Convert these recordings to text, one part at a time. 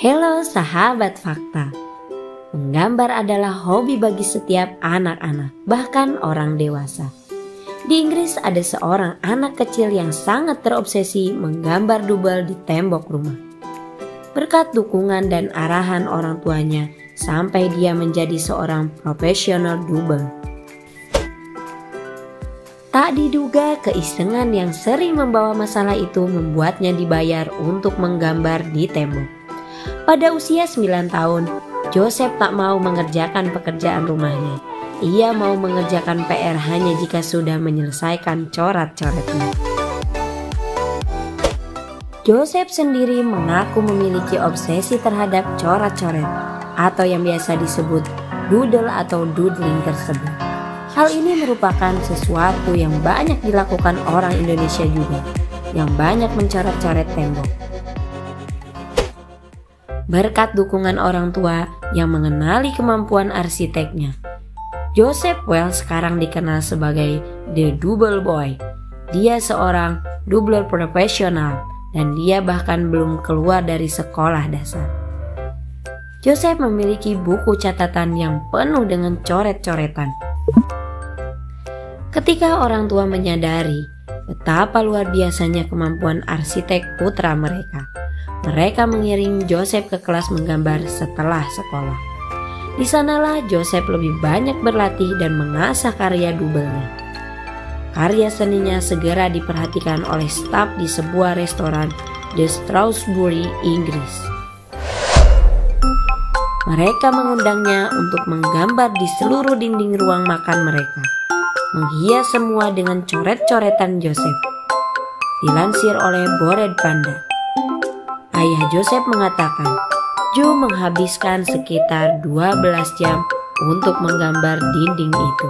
Halo sahabat fakta. Menggambar adalah hobi bagi setiap anak-anak, bahkan orang dewasa. Di Inggris ada seorang anak kecil yang sangat terobsesi menggambar double di tembok rumah. Berkat dukungan dan arahan orang tuanya, sampai dia menjadi seorang profesional double. Tak diduga keisengan yang sering membawa masalah itu membuatnya dibayar untuk menggambar di tembok. Pada usia 9 tahun, Joseph tak mau mengerjakan pekerjaan rumahnya. Ia mau mengerjakan PR hanya jika sudah menyelesaikan coret-coretnya. Joseph sendiri mengaku memiliki obsesi terhadap coret-coret atau yang biasa disebut doodle atau doodling tersebut. Hal ini merupakan sesuatu yang banyak dilakukan orang Indonesia juga, yang banyak mencoret-coret tembok berkat dukungan orang tua yang mengenali kemampuan arsiteknya. Joseph Wells sekarang dikenal sebagai The Double Boy. Dia seorang doubler profesional dan dia bahkan belum keluar dari sekolah dasar. Joseph memiliki buku catatan yang penuh dengan coret-coretan. Ketika orang tua menyadari betapa luar biasanya kemampuan arsitek putra mereka, mereka mengiring Joseph ke kelas menggambar setelah sekolah. Di sanalah Joseph lebih banyak berlatih dan mengasah karya dubelnya. Karya seninya segera diperhatikan oleh staf di sebuah restoran di Strawsbury, Inggris. Mereka mengundangnya untuk menggambar di seluruh dinding ruang makan mereka, menghias semua dengan coret-coretan Joseph. Dilansir oleh Bored Panda. Ayah Joseph mengatakan, Joe menghabiskan sekitar 12 jam untuk menggambar dinding itu.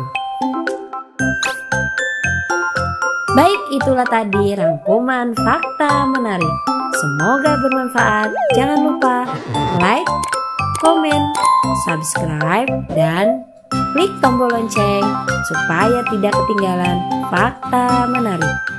Baik, itulah tadi rangkuman fakta menarik. Semoga bermanfaat. Jangan lupa like, komen, subscribe, dan klik tombol lonceng supaya tidak ketinggalan fakta menarik.